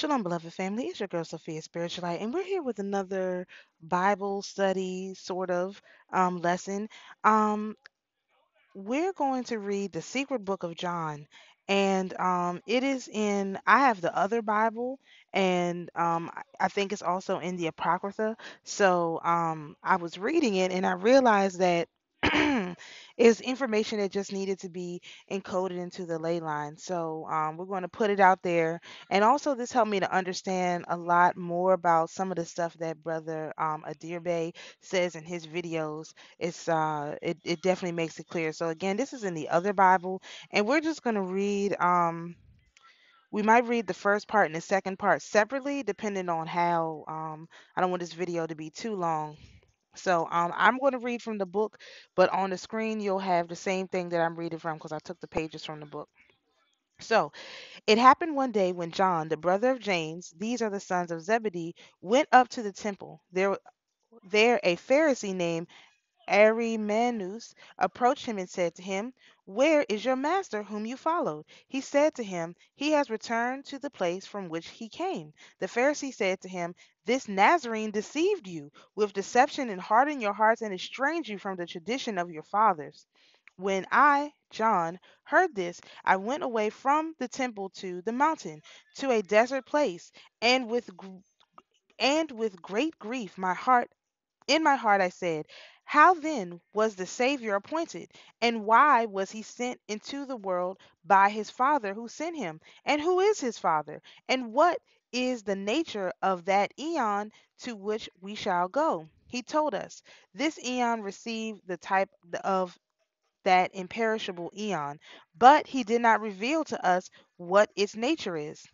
Shalom, beloved family. It's your girl Sophia Spiritualite, and we're here with another Bible study sort of um, lesson. Um, we're going to read the secret book of John, and um, it is in. I have the other Bible, and um, I think it's also in the Apocrypha. So um, I was reading it, and I realized that. is information that just needed to be encoded into the ley line. So um, we're going to put it out there and also, this helped me to understand a lot more about some of the stuff that Brother um, Adirbe says in his videos. It's uh, it, it definitely makes it clear. So again, this is in the other Bible, and we're just going to read. Um, we might read the first part and the second part separately, depending on how. Um, I don't want this video to be too long. So um, I'm going to read from the book, but on the screen you'll have the same thing that I'm reading from because I took the pages from the book. So it happened one day when John, the brother of James, these are the sons of Zebedee, went up to the temple. There, there a Pharisee named Arimanius approached him and said to him, Where is your master whom you followed? He said to him, He has returned to the place from which he came. The Pharisee said to him, This Nazarene deceived you with deception and hardened your hearts and estranged you from the tradition of your fathers. When I, John, heard this, I went away from the temple to the mountain, to a desert place, and with and with great grief my heart in my heart I said, How then was the Savior appointed? And why was he sent into the world by his Father who sent him? And who is his Father? And what is the nature of that eon to which we shall go? He told us, This eon received the type of that imperishable eon, but he did not reveal to us what its nature is.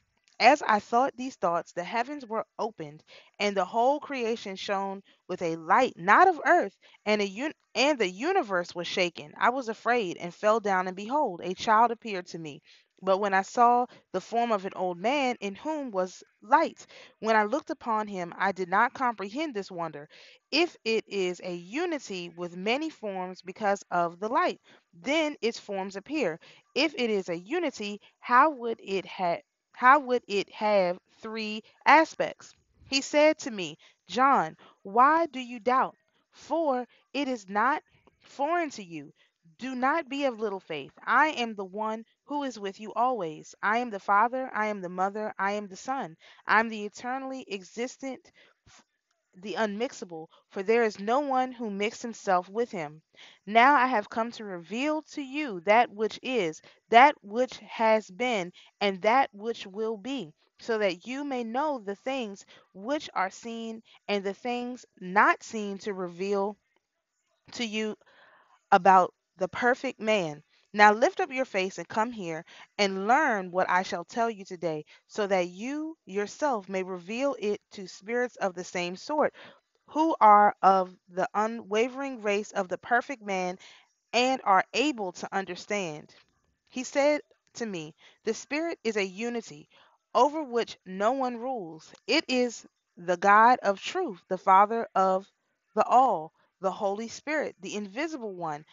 As I thought these thoughts, the heavens were opened, and the whole creation shone with a light not of earth, and a un- and the universe was shaken. I was afraid and fell down, and behold, a child appeared to me. But when I saw the form of an old man in whom was light, when I looked upon him, I did not comprehend this wonder. If it is a unity with many forms because of the light, then its forms appear. If it is a unity, how would it have how would it have three aspects? He said to me, John, why do you doubt? For it is not foreign to you. Do not be of little faith. I am the one who is with you always. I am the Father, I am the Mother, I am the Son. I am the eternally existent, the unmixable, for there is no one who mixed himself with him. Now I have come to reveal to you that which is, that which has been, and that which will be, so that you may know the things which are seen and the things not seen to reveal to you about the perfect man. Now lift up your face and come here and learn what I shall tell you today, so that you yourself may reveal it to spirits of the same sort, who are of the unwavering race of the perfect man and are able to understand. He said to me, The Spirit is a unity over which no one rules. It is the God of truth, the Father of the all, the Holy Spirit, the invisible one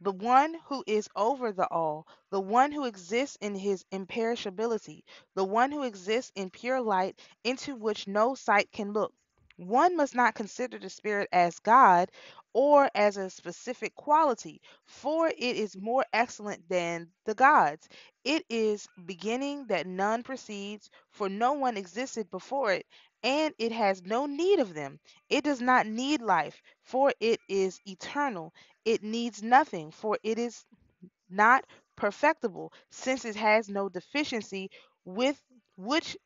the one who is over the all, the one who exists in his imperishability, the one who exists in pure light into which no sight can look. One must not consider the Spirit as God or as a specific quality, for it is more excellent than the gods. It is beginning that none precedes, for no one existed before it, and it has no need of them. It does not need life, for it is eternal it needs nothing, for it is not perfectible, since it has no deficiency with which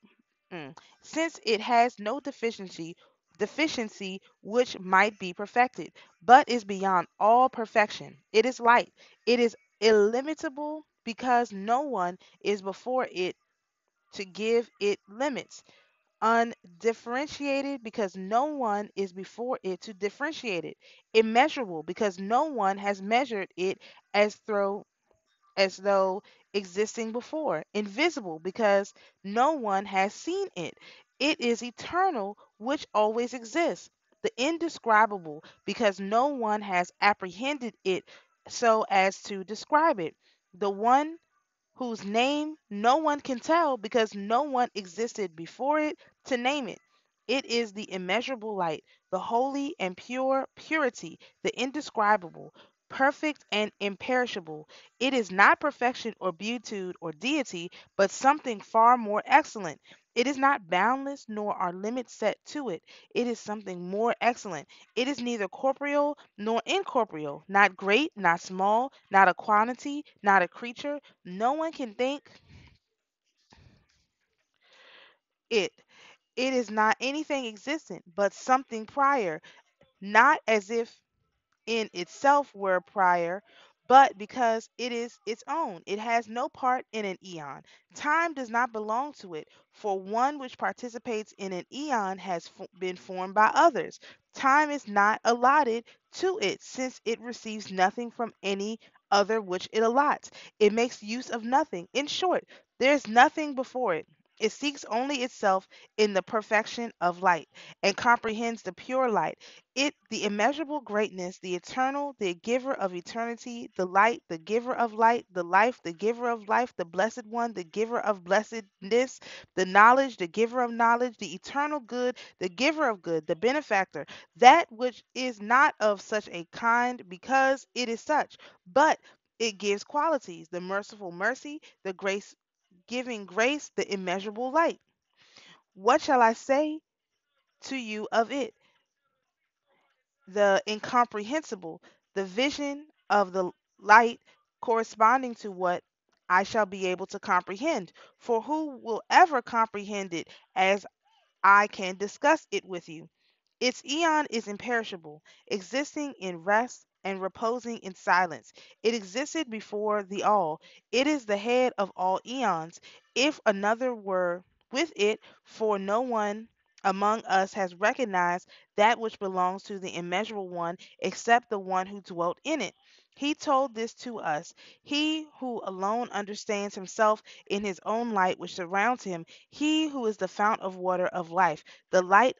mm, since it has no deficiency deficiency which might be perfected, but is beyond all perfection. It is light. It is illimitable because no one is before it to give it limits undifferentiated because no one is before it to differentiate it. Immeasurable because no one has measured it as though as though existing before. Invisible because no one has seen it. It is eternal which always exists. The indescribable because no one has apprehended it so as to describe it. The one whose name no one can tell because no one existed before it to name it. It is the immeasurable light, the holy and pure purity, the indescribable, perfect and imperishable. It is not perfection or beatitude or deity, but something far more excellent. It is not boundless, nor are limits set to it. It is something more excellent. It is neither corporeal nor incorporeal, not great, not small, not a quantity, not a creature. No one can think it. It is not anything existent, but something prior, not as if in itself were prior, but because it is its own. It has no part in an eon. Time does not belong to it, for one which participates in an eon has been formed by others. Time is not allotted to it, since it receives nothing from any other which it allots. It makes use of nothing. In short, there is nothing before it. It seeks only itself in the perfection of light and comprehends the pure light. It, the immeasurable greatness, the eternal, the giver of eternity, the light, the giver of light, the life, the giver of life, the blessed one, the giver of blessedness, the knowledge, the giver of knowledge, the eternal good, the giver of good, the benefactor, that which is not of such a kind because it is such, but it gives qualities, the merciful mercy, the grace giving grace, the immeasurable light. What shall I say to you of it? the incomprehensible, the vision of the light corresponding to what I shall be able to comprehend. For who will ever comprehend it as I can discuss it with you? Its aeon is imperishable, existing in rest and reposing in silence. It existed before the all. It is the head of all eons. If another were with it, for no one among us has recognized that which belongs to the immeasurable one except the one who dwelt in it. He told this to us. He who alone understands himself in his own light which surrounds him, he who is the fount of water of life, the light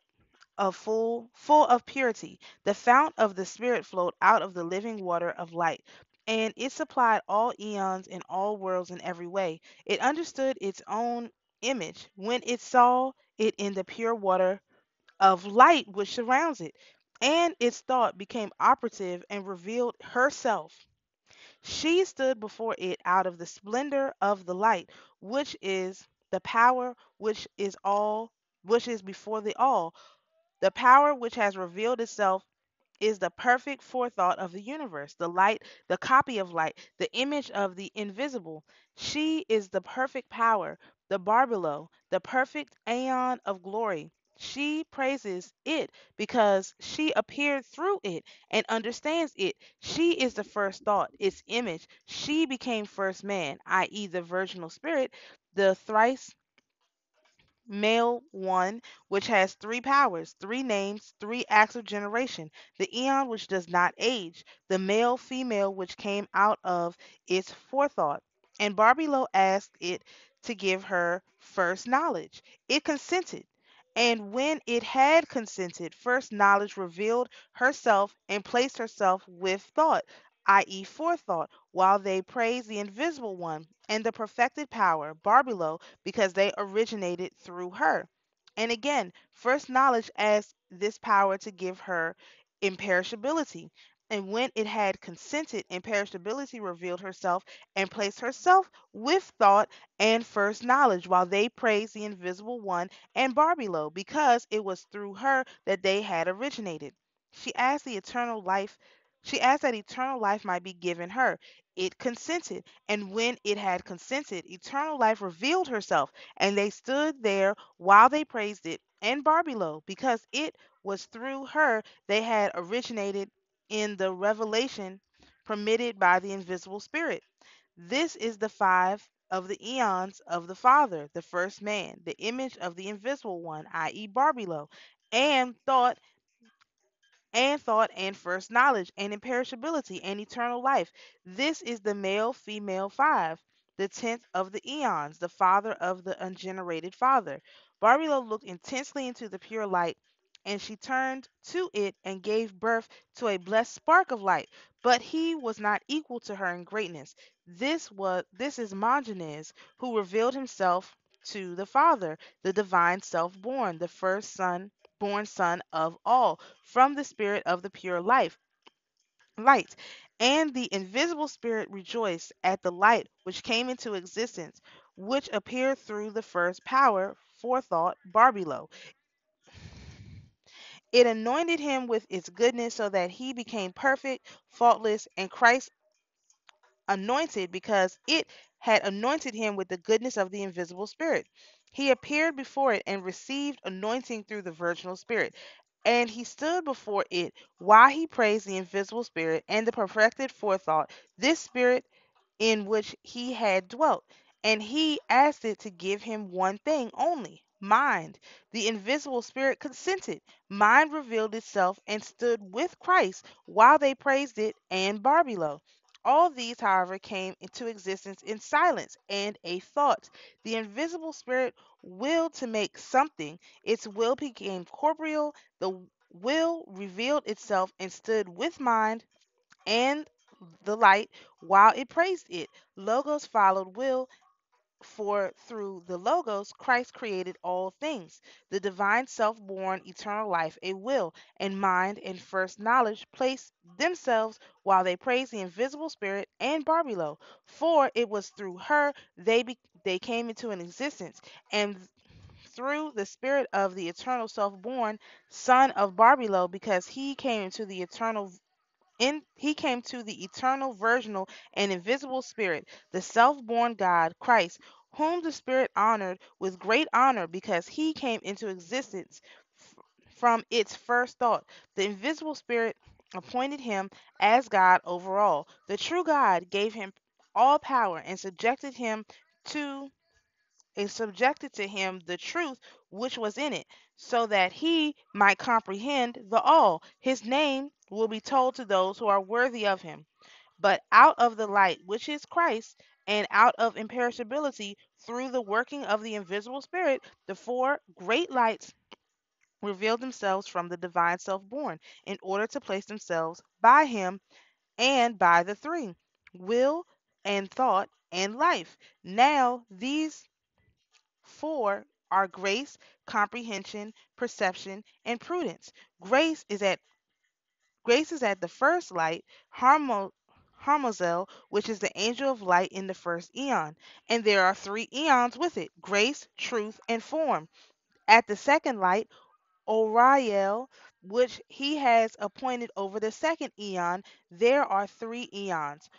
of full full of purity. The fount of the spirit flowed out of the living water of light. And it supplied all eons and all worlds in every way. It understood its own image when it saw it in the pure water of light which surrounds it. And its thought became operative and revealed herself. She stood before it out of the splendor of the light, which is the power which is all which is before the all the power which has revealed itself is the perfect forethought of the universe, the light, the copy of light, the image of the invisible. She is the perfect power, the Barbelo, the perfect aeon of glory. She praises it because she appeared through it and understands it. She is the first thought, its image. She became first man, i.e., the virginal spirit, the thrice male one, which has three powers, three names, three acts of generation, the eon which does not age, the male female which came out of its forethought. And Barbelo asked it to give her first knowledge. It consented. And when it had consented, first knowledge revealed herself and placed herself with thought, i.e., forethought, while they praise the invisible one and the perfected power, Barbelo, because they originated through her. And again, first knowledge asked this power to give her imperishability. And when it had consented, imperishability revealed herself and placed herself with thought and first knowledge, while they praised the invisible one and Barbelo, because it was through her that they had originated. She asked the eternal life. She asked that eternal life might be given her. It consented, and when it had consented, eternal life revealed herself, and they stood there while they praised it and Barbelo, because it was through her they had originated in the revelation permitted by the invisible spirit. This is the five of the eons of the Father, the first man, the image of the invisible one, i.e., Barbelo, and thought and thought and first knowledge and imperishability and eternal life. This is the male female five, the tenth of the eons, the father of the ungenerated father. Barbelo looked intensely into the pure light, and she turned to it and gave birth to a blessed spark of light. But he was not equal to her in greatness. This was this is Monogenes, who revealed himself to the Father, the divine self born, the first son born son of all, from the spirit of the pure life light. And the invisible spirit rejoiced at the light which came into existence, which appeared through the first power, forethought, Barbelo. It anointed him with its goodness so that he became perfect, faultless, and Christ anointed because it had anointed him with the goodness of the invisible spirit. He appeared before it and received anointing through the virginal spirit. And he stood before it while he praised the invisible spirit and the perfected forethought. This spirit in which he had dwelt, and he asked it to give him one thing only mind. The invisible spirit consented. Mind revealed itself and stood with Christ while they praised it and Barbelo. All these, however, came into existence in silence and a thought. The invisible spirit willed to make something. Its will became corporeal. The will revealed itself and stood with mind and the light while it praised it. Logos followed will, for through the Logos Christ created all things. The divine self born eternal life, a will, and mind and first knowledge placed themselves while they praised the invisible spirit and Barbelo. For it was through her they be- they came into an existence, and through the spirit of the eternal self born son of Barbelo, because he came into the eternal in he came to the eternal virginal and invisible spirit the self-born god christ whom the spirit honored with great honor because he came into existence f- from its first thought the invisible spirit appointed him as god over all the true god gave him all power and subjected him to and subjected to him the truth which was in it, so that he might comprehend the all. His name will be told to those who are worthy of him. But out of the light, which is Christ, and out of imperishability, through the working of the invisible Spirit, the four great lights revealed themselves from the divine self born, in order to place themselves by him and by the three will and thought and life. Now these Four are grace, comprehension, perception, and prudence. Grace is at grace is at the first light, harmo, Harmozel, which is the angel of light in the first eon, and there are three eons with it: grace, truth, and form. At the second light, Oriel, which he has appointed over the second eon, there are three eons: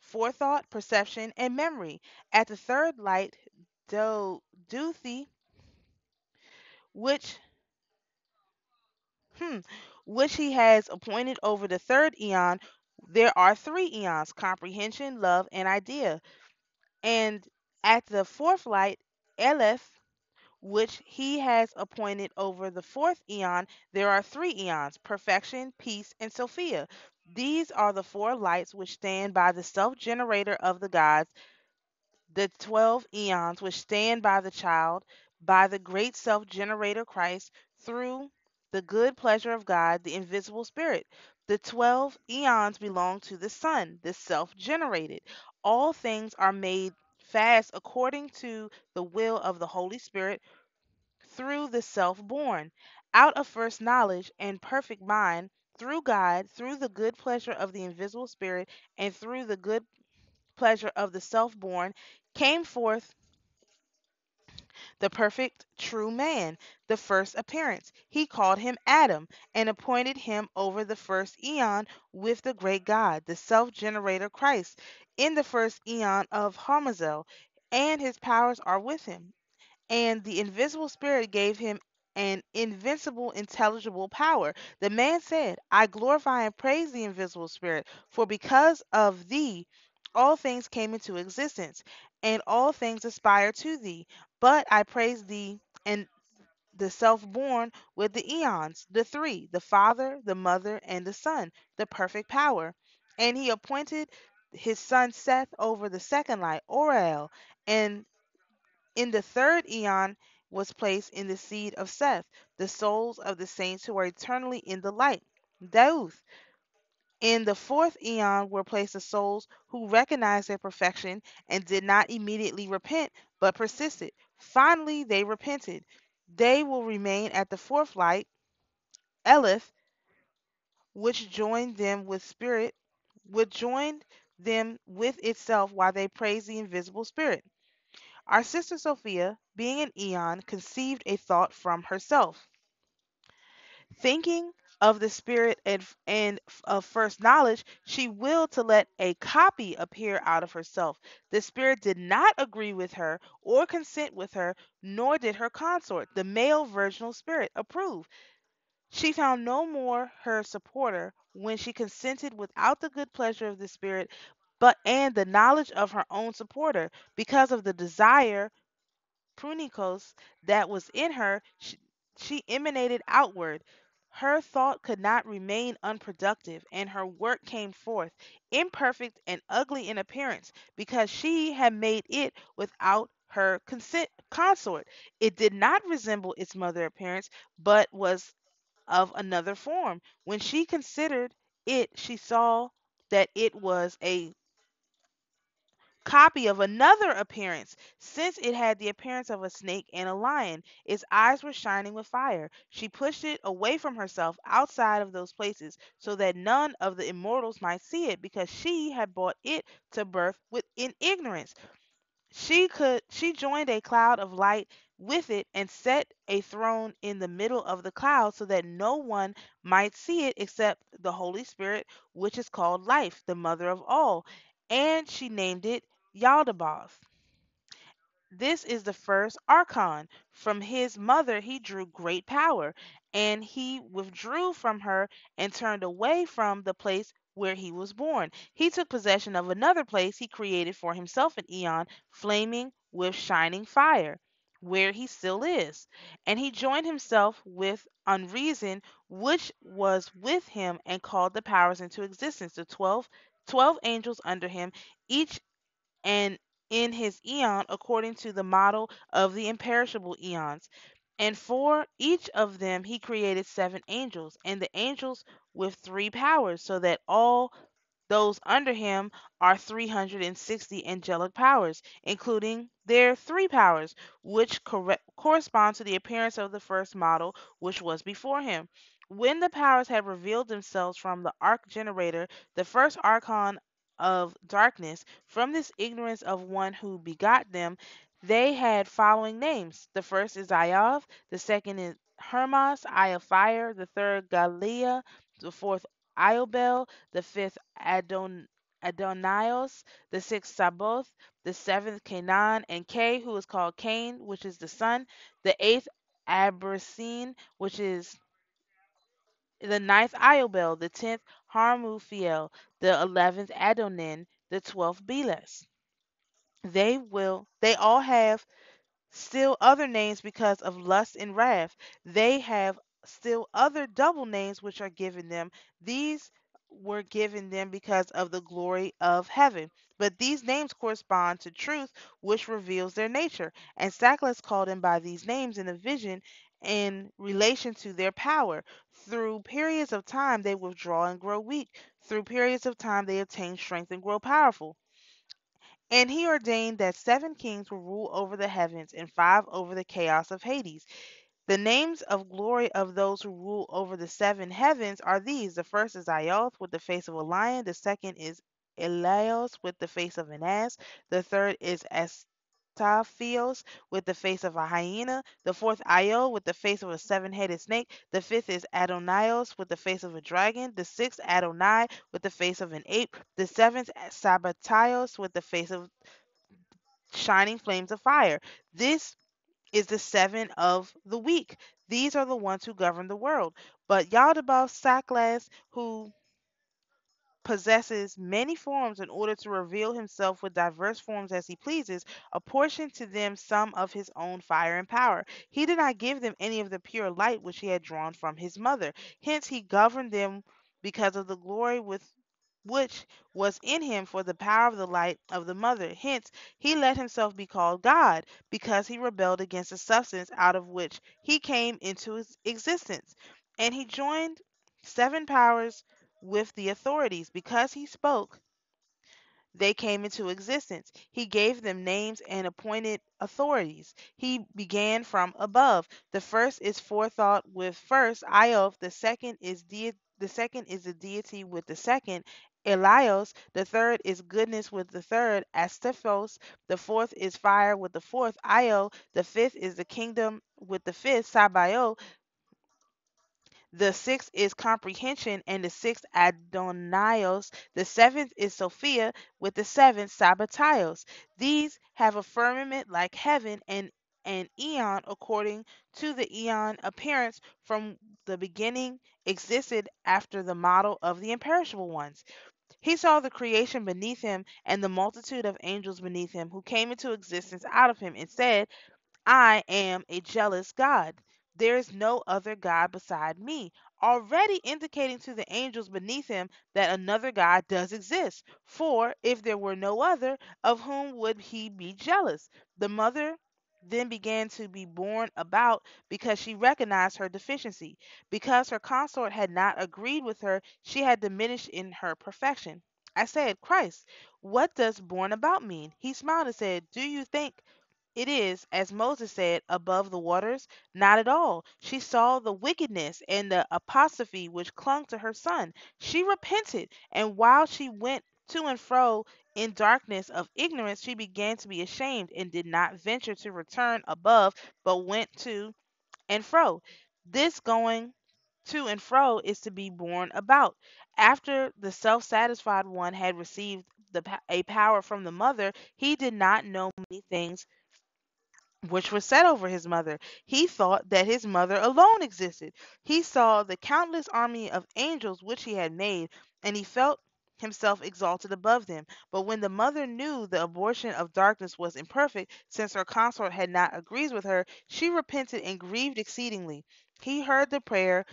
forethought, perception, and memory. At the third light, Do Duthi, which Hmm. Which he has appointed over the third eon. There are three eons comprehension, love, and idea. And at the fourth light, Aleph, which he has appointed over the fourth eon, there are three eons perfection, peace, and Sophia. These are the four lights which stand by the self generator of the gods the 12 eons which stand by the child, by the great self generator Christ, through the good pleasure of God, the invisible spirit. The 12 eons belong to the Son, the self generated. All things are made fast according to the will of the Holy Spirit through the self born, out of first knowledge and perfect mind, through God, through the good pleasure of the invisible spirit, and through the good pleasure of the self born, came forth the perfect true man, the first appearance. He called him Adam and appointed him over the first eon with the great God, the self generator Christ, in the first eon of Harmozel, and his powers are with him and the invisible spirit gave him an invincible, intelligible power. The man said, I glorify and praise the invisible spirit, for because of thee all things came into existence, and all things aspire to thee. But I praise thee and the self born with the eons, the three, the Father, the Mother, and the Son, the perfect power. And he appointed his son Seth over the second light, Oriel, and in the third eon was placed in the seed of Seth, the souls of the saints who are eternally in the light. Dauth, In the fourth eon were placed the souls who recognized their perfection and did not immediately repent, but persisted. Finally, they repented. They will remain at the fourth light, Elith, which joined them with spirit, which joined them with itself while they praised the invisible spirit. Our sister Sophia, being an eon, conceived a thought from herself. Thinking of the spirit and, and of first knowledge, she willed to let a copy appear out of herself. The spirit did not agree with her or consent with her, nor did her consort, the male virginal spirit, approve. She found no more her supporter when she consented without the good pleasure of the spirit, but and the knowledge of her own supporter, because of the desire prunikos that was in her, she, she emanated outward. Her thought could not remain unproductive, and her work came forth, imperfect and ugly in appearance, because she had made it without her consent consort. It did not resemble its mother appearance, but was of another form. When she considered it, she saw that it was a copy of another appearance, since it had the appearance of a snake and a lion. Its eyes were shining with fire. She pushed it away from herself outside of those places, so that none of the immortals might see it, because she had brought it to birth with in ignorance. She could she joined a cloud of light with it and set a throne in the middle of the cloud so that no one might see it except the Holy Spirit, which is called life, the mother of all. And she named it Yaldabaoth. This is the first archon. From his mother he drew great power, and he withdrew from her and turned away from the place where he was born. He took possession of another place he created for himself an eon, flaming with shining fire, where he still is. And he joined himself with unreason, which was with him, and called the powers into existence. The twelve, twelve angels under him, each and in his eon according to the model of the imperishable eons. And for each of them he created seven angels, and the angels with three powers, so that all those under him are 360 angelic powers, including their three powers, which corre- correspond to the appearance of the first model which was before him. When the powers had revealed themselves from the archigenetor, the first archon of darkness, from this ignorance of one who begot them, they had following names. The first is Iov, the second is Hermas, eye of fire, the third Galea, the fourth Iobel, the fifth Adon Adonios, the sixth Sabaoth, the seventh Canaan, and K, who is called Cain, which is the sun, the eighth Abrasine, which is the ninth Iobel, the tenth Harmuphiel, the eleventh Adonin, the twelfth Belias. They will they all have still other names because of lust and wrath. They have still other double names which are given them. These were given them because of the glory of heaven. But these names correspond to truth, which reveals their nature. And Saklas called them by these names in a vision in relation to their power. Through periods of time, they withdraw and grow weak. Through periods of time, they attain strength and grow powerful. And he ordained that seven kings will rule over the heavens and five over the chaos of Hades. The names of glory of those who rule over the seven heavens are these. The first is Ioth with the face of a lion. The second is Elios with the face of an ass. The third is Astaphios with the face of a hyena. The fourth Io with the face of a seven-headed snake. The fifth is Adonios with the face of a dragon. The sixth Adonai with the face of an ape. The seventh Sabbatios with the face of shining flames of fire. This is the seven of the week. These are the ones who govern the world. But Yaldabaoth Saklas, who possesses many forms in order to reveal himself with diverse forms as he pleases, apportioned to them some of his own fire and power. He did not give them any of the pure light which he had drawn from his mother. Hence he governed them because of the glory with which was in him for the power of the light of the mother. Hence he let himself be called God, because he rebelled against the substance out of which he came into his existence. And he joined seven powers with the authorities. Because he spoke, they came into existence. He gave them names and appointed authorities. He began from above. The first is forethought with first Iof. The second is de- the second is the deity with the second. Elios, the third is goodness with the third, Astephos, the fourth is fire with the fourth, Io, the fifth is the kingdom with the fifth, Sabaoth, the sixth is comprehension, and the sixth Adonios. The seventh is Sophia, with the seventh Sabbatios. These have a firmament like heaven, and an eon according to the eon appearance from the beginning existed after the model of the imperishable ones. He saw the creation beneath him and the multitude of angels beneath him who came into existence out of him and said, I am a jealous God. There is no other God beside me, already indicating to the angels beneath him that another God does exist. For if there were no other, of whom would he be jealous? The mother then began to be borne about because she recognized her deficiency. Because her consort had not agreed with her, she had diminished in her perfection. I said, Christ, what does born about mean? He smiled and said, Do you think it is, as Moses said, above the waters? Not at all. She saw the wickedness and the apostasy which clung to her son. She repented, and while she went to and fro in darkness of ignorance, she began to be ashamed and did not venture to return above, but went to and fro. This going to and fro is to be borne about. After the self satisfied one had received the, a power from the mother, he did not know many things which was set over his mother. He thought that his mother alone existed. He saw the countless army of angels which he had made, and he felt himself exalted above them. But when the mother knew the abortion of darkness was imperfect, since her consort had not agreed with her, she repented and grieved exceedingly. He heard the prayer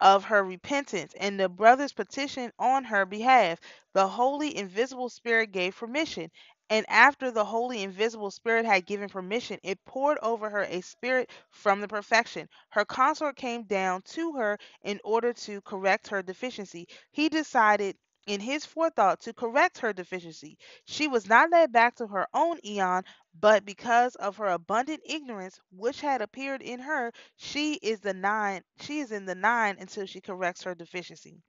of her repentance and the brother's petition on her behalf. The Holy Invisible Spirit gave permission. And after the Holy Invisible Spirit had given permission, it poured over her a spirit from the perfection. Her consort came down to her in order to correct her deficiency. He decided in his forethought to correct her deficiency. She was not led back to her own eon, but because of her abundant ignorance which had appeared in her, she is the nine. She is in the nine until she corrects her deficiency.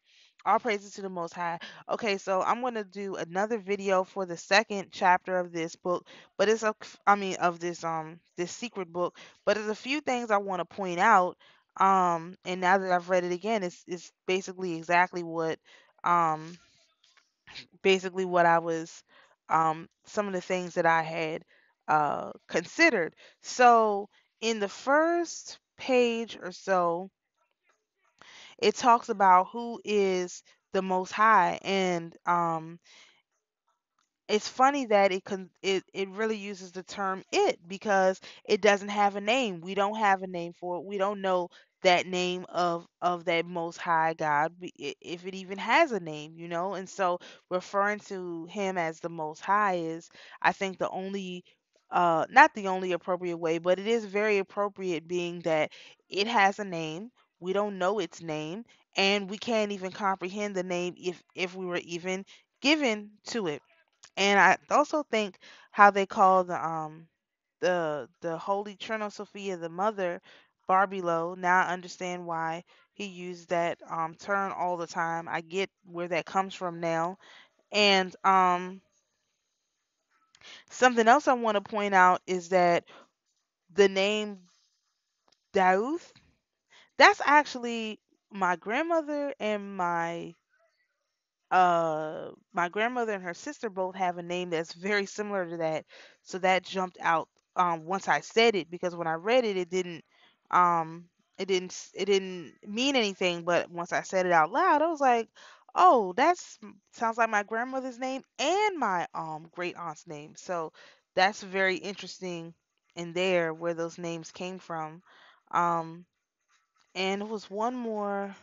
All praises to the Most High. Okay, so I'm gonna do another video for the second chapter of this book, but it's a, I mean, of this um this secret book. But there's a few things I want to point out. Um, and now that I've read it again, it's it's basically exactly what um basically what I was um some of the things that I had uh considered. So in the first page or so it talks about who is the most high and um it's funny that it it, it really uses the term it because it doesn't have a name. We don't have a name for it. We don't know that name of of that most high god if it even has a name you know? And so referring to him as the most high is i think the only uh not the only appropriate way but it is very appropriate being that it has a name we don't know its name and we can't even comprehend the name if if we were even given to it and I also think how they call the um the the Holy Trinity Sophia the mother Barbelo. Now I understand why he used that um term all the time. I get where that comes from now. And um something else I want to point out is that the name Dauth, that's actually my grandmother and my uh my grandmother and her sister both have a name that's very similar to that. So that jumped out um once i said it because when i read it it didn't um it didn't it didn't mean anything. But once i said it out loud i was like oh that's sounds like my grandmother's name and my um great aunt's name. So that's very interesting in there where those names came from. Um and it was one more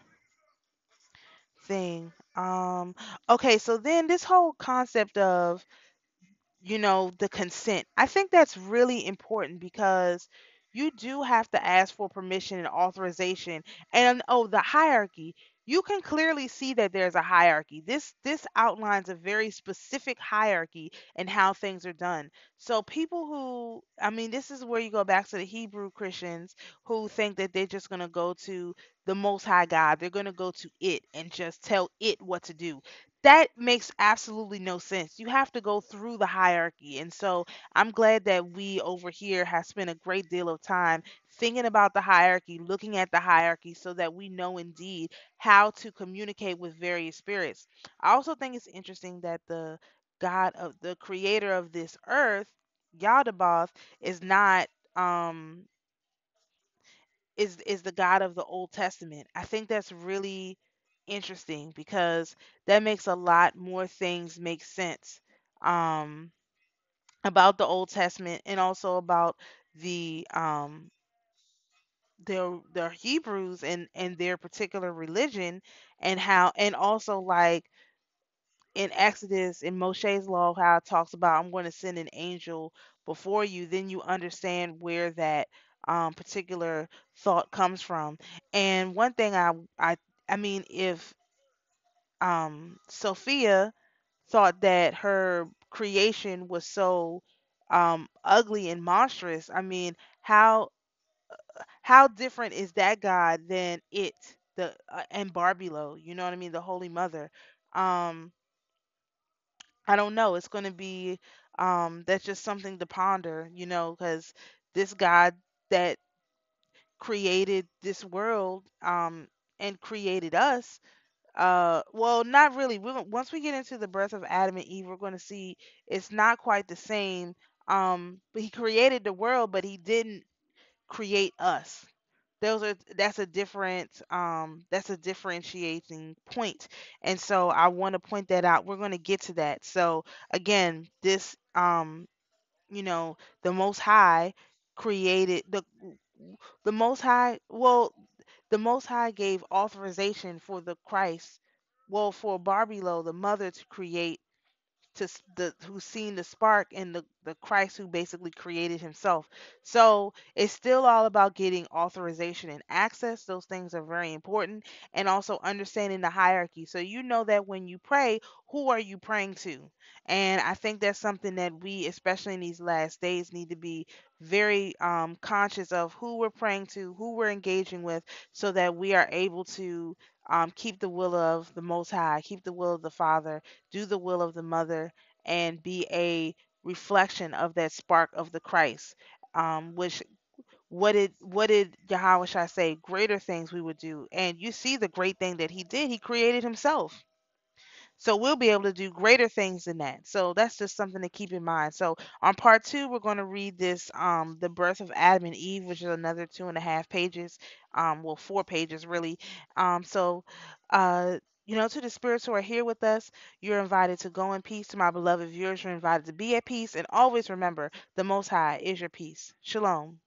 thing. Um, okay, so then this whole concept of, you know, the consent, I think that's really important because you do have to ask for permission and authorization. And oh, the hierarchy. You can clearly see that there's a hierarchy. This this outlines a very specific hierarchy and how things are done. So people who I mean this is where you go back to the Hebrew Christians who think that they're just going to go to the most high God. They're going to go to it and just tell it what to do. That makes absolutely no sense. You have to go through the hierarchy. And so I'm glad that we over here have spent a great deal of time thinking about the hierarchy, looking at the hierarchy so that we know indeed how to communicate with various spirits. I also think it's interesting that the God of the creator of this earth, Yaldabaoth, is not um is is the God of the Old Testament. I think that's really interesting because that makes a lot more things make sense um about the Old Testament and also about the um their their Hebrews and and their particular religion and how and also like in Exodus in Moshe's law how it talks about I'm going to send an angel before you then you understand where that um, particular thought comes from. And one thing I I I mean if um, Sophia thought that her creation was so um, ugly and monstrous I mean how how different is that God than it, the uh, and Barbelo? You know what I mean? The Holy Mother. Um, I don't know. It's going to be um, that's just something to ponder, you know, because this God that created this world um, and created us. Uh, well, not really. We're, once we get into the birth of Adam and Eve, we're going to see it's not quite the same. Um, but he created the world, but he didn't create us. Those are that's a different um that's a differentiating point. And so i want to point that out. We're going to get to that. So again this um you know the most high created the the most high well the most high gave authorization for the christ well for barbelo the mother to create to the who's seen the spark in the the Christ who basically created himself. So it's still all about getting authorization and access. Those things are very important and also understanding the hierarchy. So you know that when you pray, who are you praying to? And I think that's something that we, especially in these last days, need to be very um, conscious of who we're praying to, who we're engaging with, so that we are able to um, keep the will of the Most High, keep the will of the Father, do the will of the Mother, and be a reflection of that spark of the Christ. Um, which what did what did Yahweh say? Greater things we would do, and you see the great thing that He did. He created Himself. So we'll be able to do greater things than that. So that's just something to keep in mind. So on part two, we're going to read this, um, the birth of Adam and Eve, which is another two and a half pages, um, well, four pages really. Um, so, uh, you know, to the spirits who are here with us, you're invited to go in peace. To my beloved viewers, you're invited to be at peace. And always remember, the Most High is your peace. Shalom.